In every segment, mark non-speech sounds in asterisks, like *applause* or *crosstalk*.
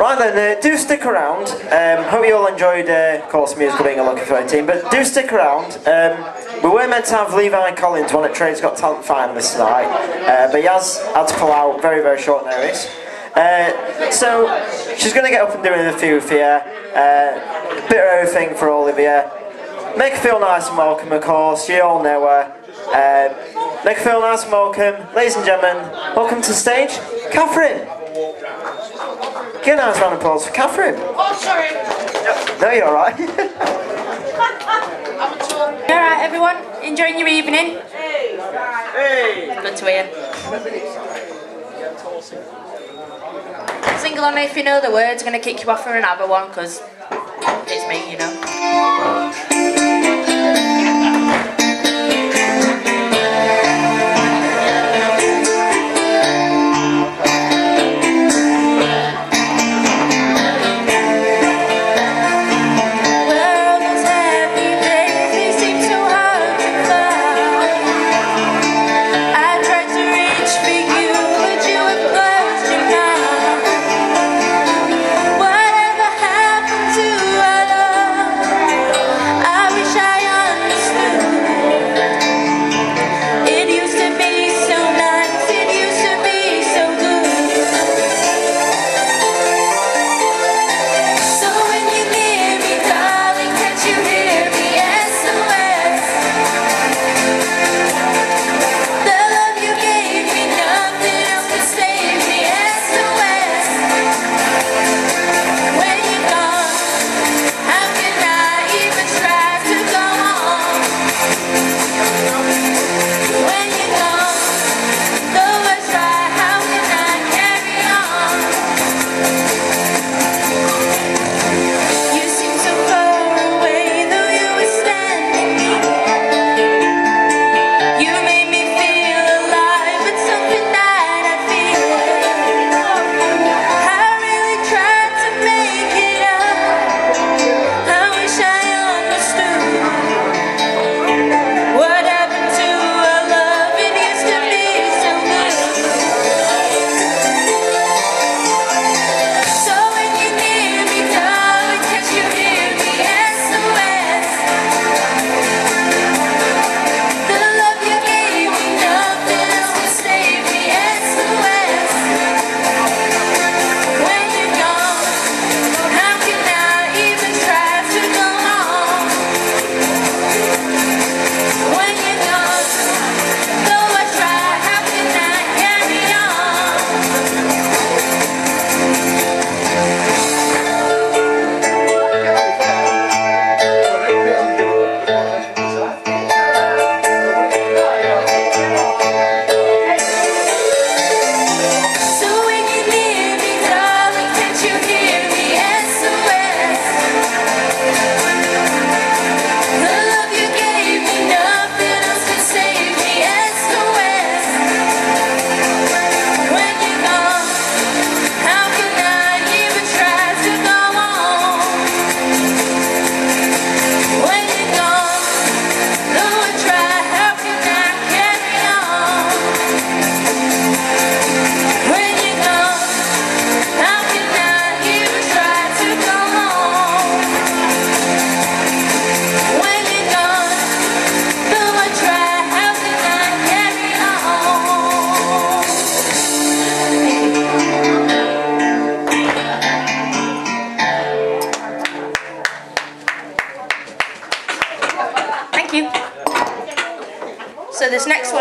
Right then, uh, do stick around. Um, hope you all enjoyed, uh, of course, musical being a lucky 13, but do stick around. Um, we were meant to have Levi Collins, one at Trade's Got Talent finalists tonight, uh, but he has had to pull out very, very short notice. Uh, so, she's going to get up and do a few for you. Uh, bit of everything for you. Make her feel nice and welcome, of course. You all know her. Uh, make her feel nice and welcome. Ladies and gentlemen, welcome to stage, Catherine. Get a nice round of applause for Catherine. Oh, sorry. No, you're alright. *laughs* Alright, everyone, enjoying your evening? Hey. Hey! Good to hear. Sing along if you know the words. I'm going to kick you off for another one because it's me, you know.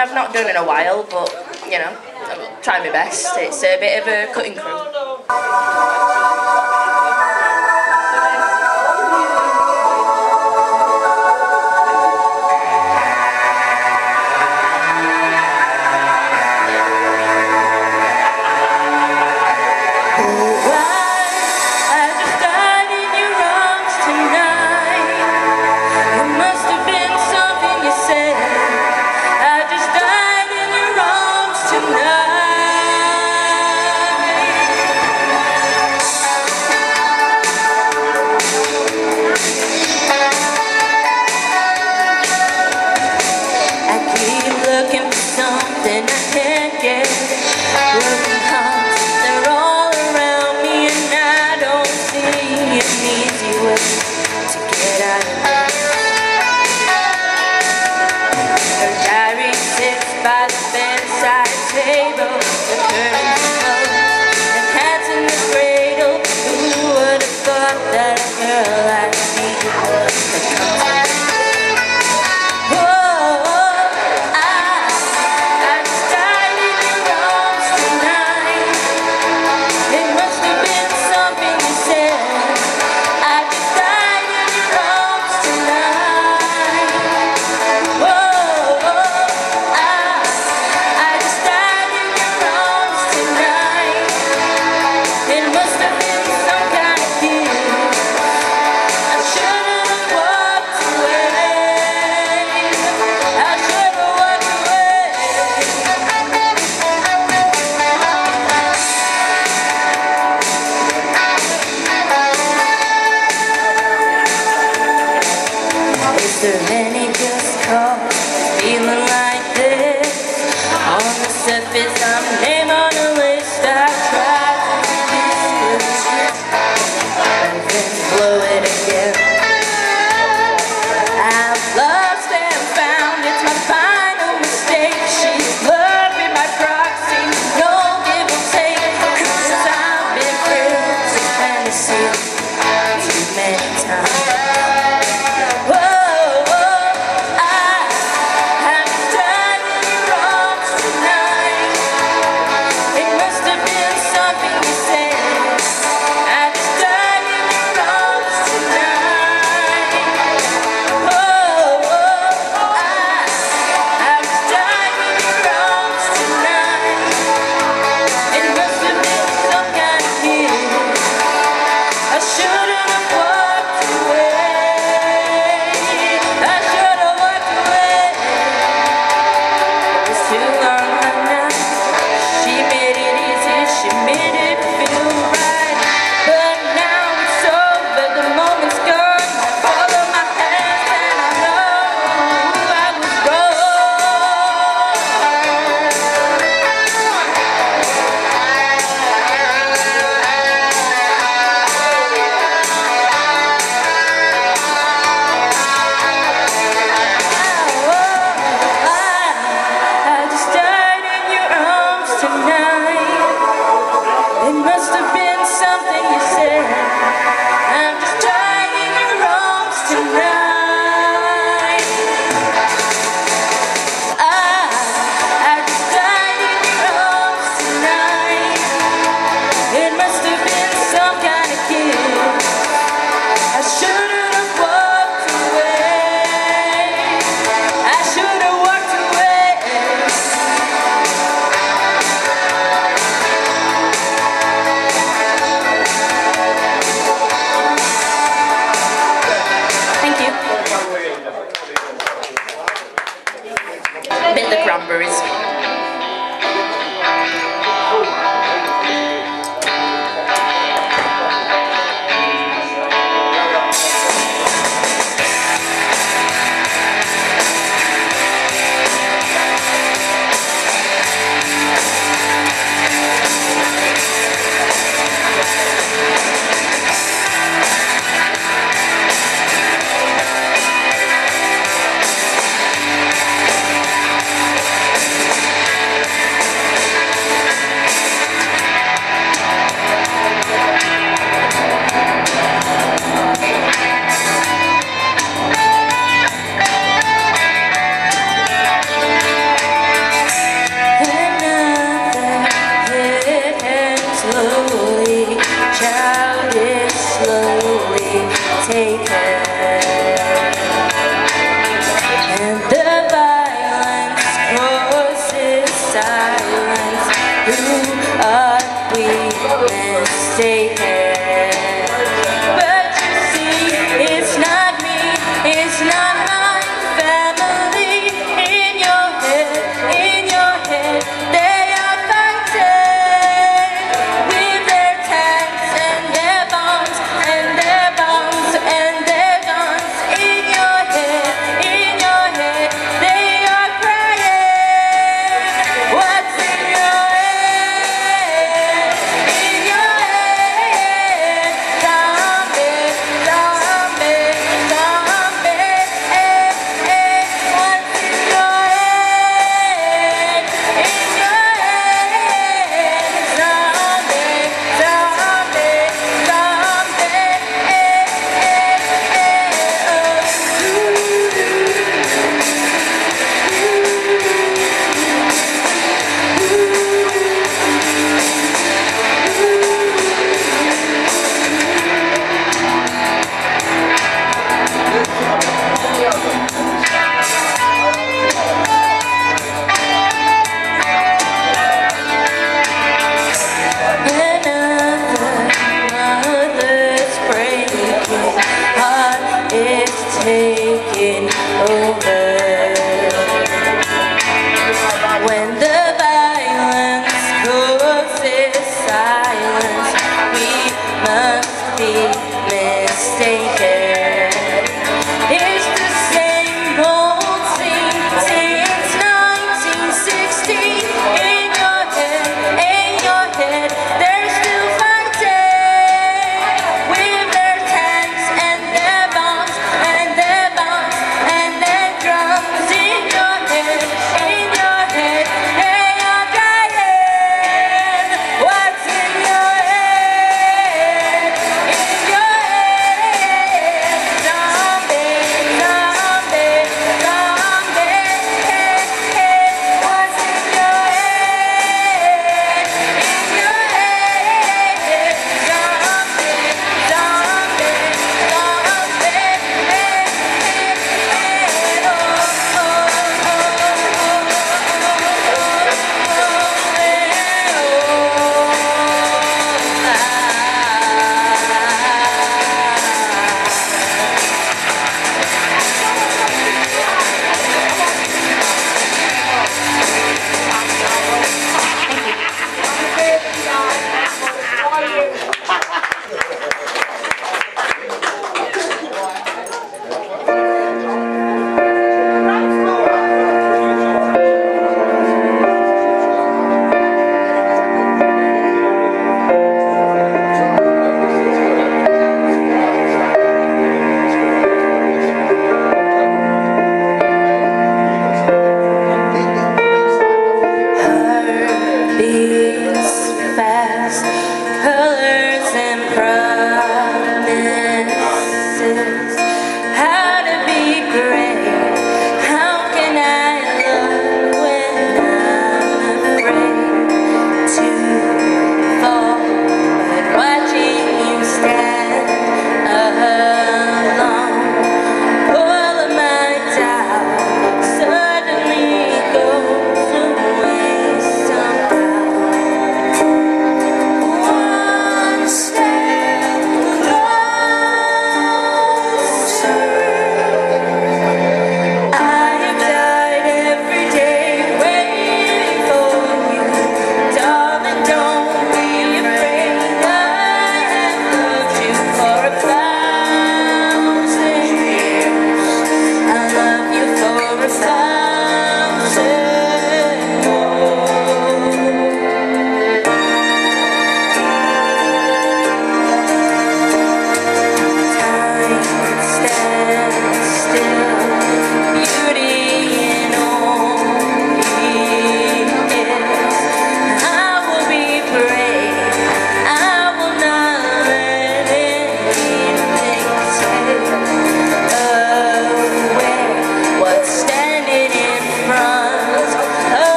I've not done in a while, but you know, I'll try my best. It's a bit of a cutting crew.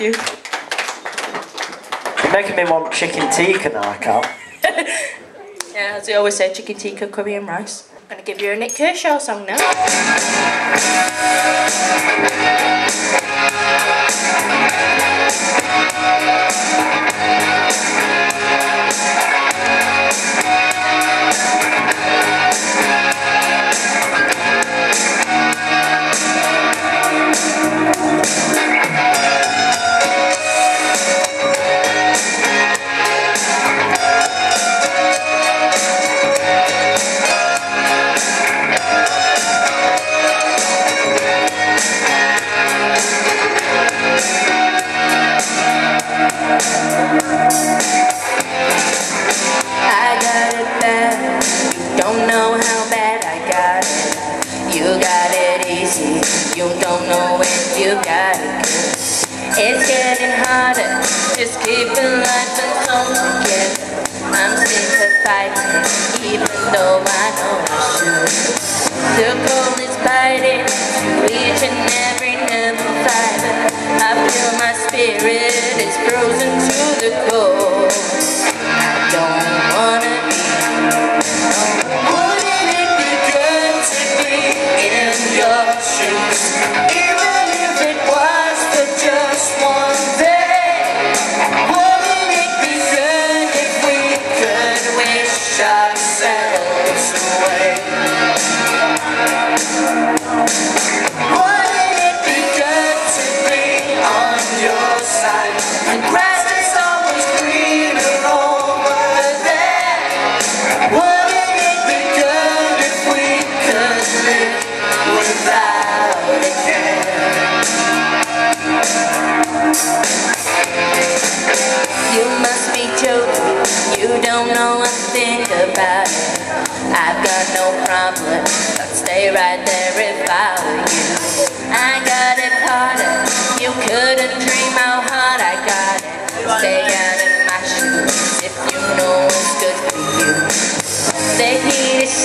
Thank you. You're making me want chicken tikka now, I can't. *laughs* yeah, as they always say, chicken tikka, curry and rice give you a Nik Kershaw song now.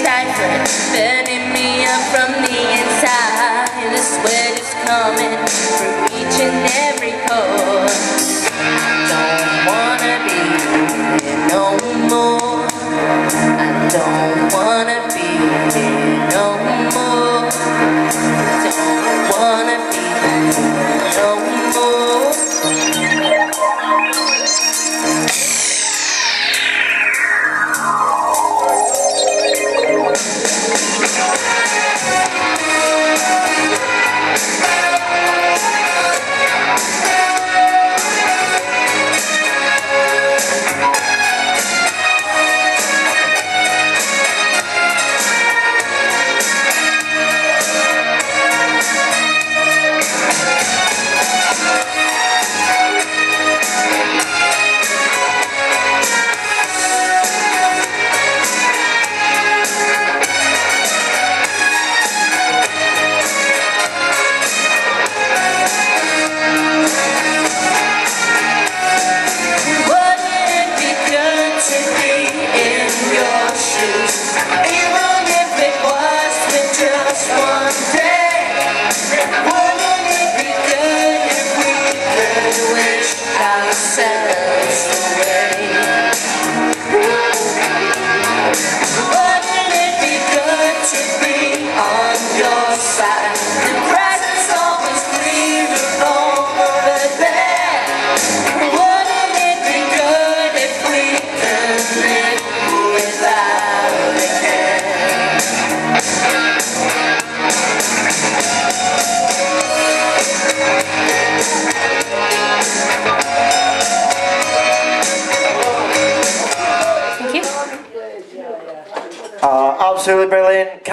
decipher, burning me up from the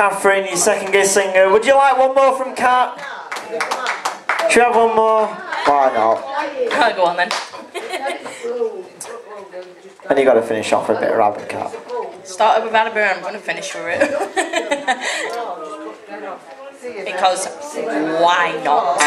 Catherine, your second guest singer. Would you like one more from Kat? Should you have one more? Why not? Go on then. and you got to finish off with a bit of Abba cat. Start up with Annabelle, I'm going to finish with it. *laughs* because why not?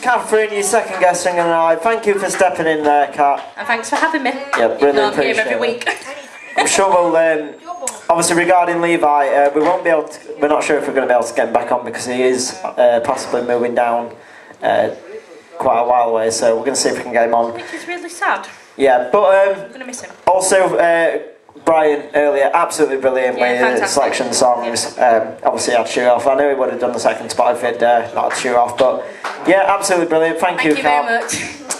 Catherine, your second guessing, singer tonight. Thank you for stepping in there, Kat. And thanks for having me. Yeah, really I'm here every week. I'm sure we'll. Um, obviously, regarding Levi, uh, we won't be able. To, we're not sure if we're going to be able to get him back on because he is uh, possibly moving down uh, quite a while away. So we're going to see if we can get him on. Which is really sad. Yeah, but um, I'm gonna miss him. also uh, Brian earlier, absolutely brilliant Yeah, with his fantastic. selection songs. Um, obviously, had shoot off. I knew he would have done the second spot if he'd uh, not shoot off, but yeah, absolutely brilliant. Thank, Thank you Kat. very much. *laughs*